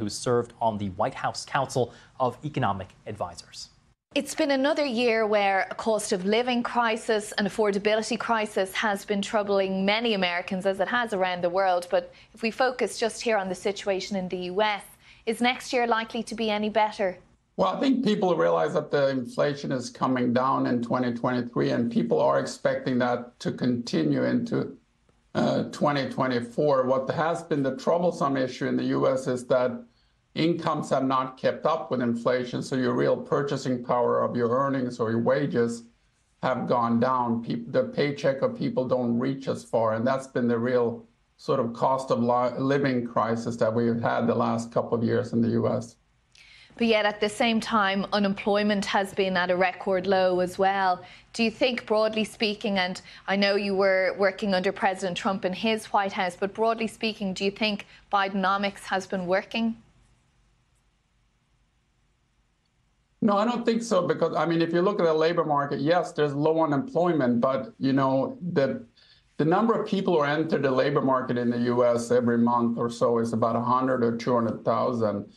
who served on the White House Council of Economic Advisors. It's been another year where a cost of living crisis and affordability crisis has been troubling many Americans as it has around the world. But if we focus just here on the situation in the US, is next year likely to be any better? Well, I think people realize that the inflation is coming down in 2023, and people are expecting that to continue into uh, 2024. What has been the troublesome issue in the US is that incomes have not kept up with inflation, so your real purchasing power of your earnings or your wages have gone down. the paycheck of people don't reach as far, and that's been the real sort of cost of living crisis that we've had the last couple of years in the U.S. But yet, at the same time, unemployment has been at a record low as well. Do you think, broadly speaking, and I know you were working under President Trump in his White House, but broadly speaking, do you think Bidenomics has been working? No, I don't think so because I mean, if you look at the labor market, yes, there's low unemployment, but you know the the number of people who enter the labor market in the U.S. every month or so is about 100 or 200,000.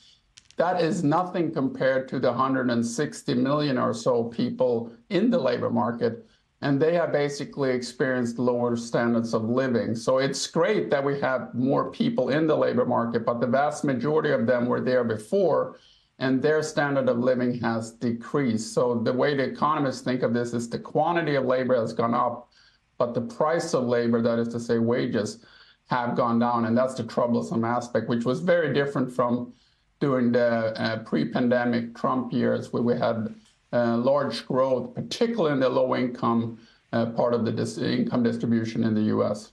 That is nothing compared to the 160 million or so people in the labor market, and they have basically experienced lower standards of living. So it's great that we have more people in the labor market, but the vast majority of them were there before and their standard of living has decreased. So the way the economists think of this is the quantity of labor has gone up, but the price of labor, that is to say wages, have gone down. And that's the troublesome aspect, which was very different from during the uh, pre-pandemic Trump years where we had uh, large growth, particularly in the low income uh, part of the dis income distribution in the US.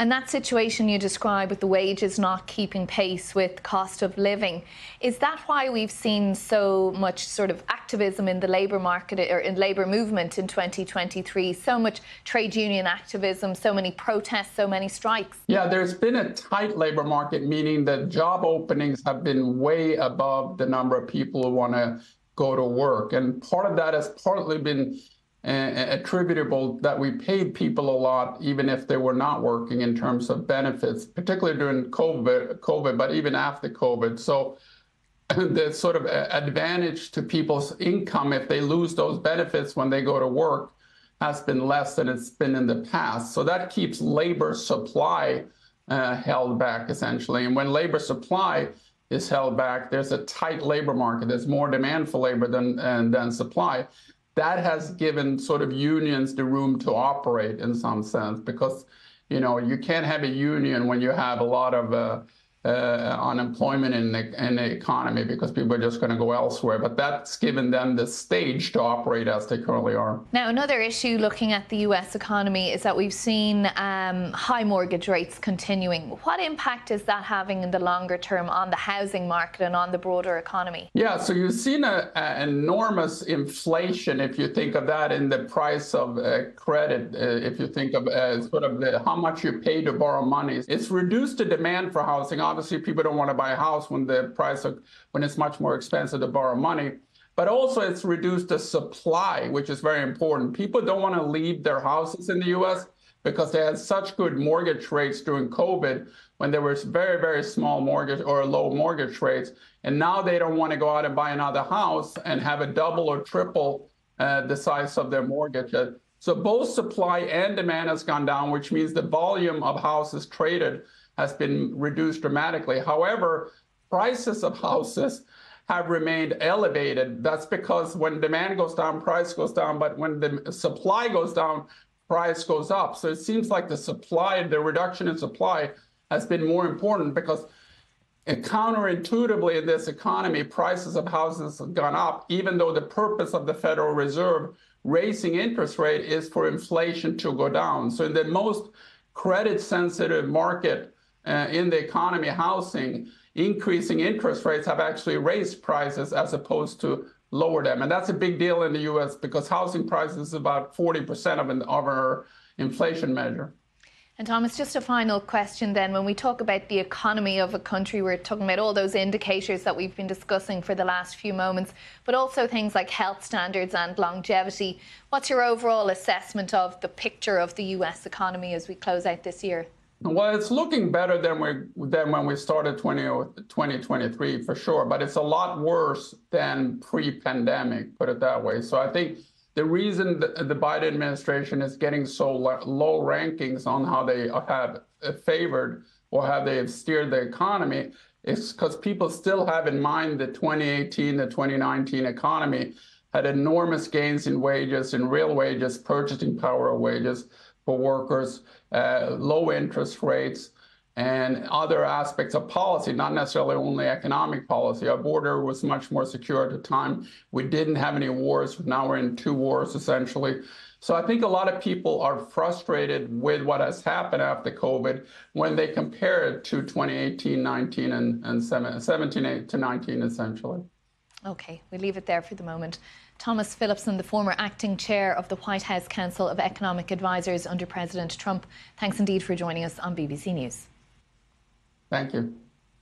And that situation you describe with the wages not keeping pace with cost of living, is that why we've seen so much sort of activism in the labour market or in labour movement in 2023? So much trade union activism, so many protests, so many strikes? Yeah, there's been a tight labour market, meaning that job openings have been way above the number of people who want to go to work. And part of that has partly been attributable that we paid people a lot, even if they were not working in terms of benefits, particularly during COVID, COVID but even after COVID. So the sort of advantage to people's income if they lose those benefits when they go to work has been less than it's been in the past. So that keeps labor supply uh, held back essentially. And when labor supply is held back, there's a tight labor market. There's more demand for labor than, and, than supply that has given sort of unions the room to operate in some sense because you know you can't have a union when you have a lot of uh, unemployment in the, in the economy because people are just going to go elsewhere. But that's given them the stage to operate as they currently are. Now, another issue looking at the US economy is that we've seen um, high mortgage rates continuing. What impact is that having in the longer term on the housing market and on the broader economy? Yeah, so you've seen an enormous inflation if you think of that in the price of uh, credit, uh, if you think of uh, sort of the, how much you pay to borrow money. It's reduced the demand for housing obviously people don't want to buy a house when the price of when it's much more expensive to borrow money. But also it's reduced the supply which is very important. People don't want to leave their houses in the us because they had such good mortgage rates during covid when there was very very small mortgage or low mortgage rates. And now they don't want to go out and buy another house and have a double or triple uh, the size of their mortgage so both supply and demand has gone down which means the volume of houses traded has been reduced dramatically. However, prices of houses have remained elevated. That's because when demand goes down, price goes down, but when the supply goes down, price goes up. So it seems like the supply, the reduction in supply has been more important because counterintuitively in this economy, prices of houses have gone up, even though the purpose of the Federal Reserve raising interest rate is for inflation to go down. So in the most credit sensitive market, uh, in the economy, housing, increasing interest rates have actually raised prices as opposed to lower them. And that's a big deal in the US because housing prices is about 40% of, an, of our inflation measure. And Tomas, just a final question then. When we talk about the economy of a country, we're talking about all those indicators that we've been discussing for the last few moments, but also things like health standards and longevity. What's your overall assessment of the picture of the US economy as we close out this year? Well, it's looking better than we than when we started 20, 2023 for sure, but it's a lot worse than pre-pandemic, put it that way. So I think the reason the Biden administration is getting so low rankings on how they have favored or how they have steered the economy is because people still have in mind the 2018 the 2019 economy had enormous gains in wages, in real wages, purchasing power of wages for workers, uh, low interest rates, and other aspects of policy, not necessarily only economic policy. Our border was much more secure at the time. We didn't have any wars. Now we're in two wars, essentially. So I think a lot of people are frustrated with what has happened after COVID when they compare it to 2018, 19, and, and 17 to 19, essentially. Okay, we leave it there for the moment. Tomas Philipson, the former acting chair of the White House Council of Economic Advisers under President Trump, thanks indeed for joining us on BBC News. Thank you.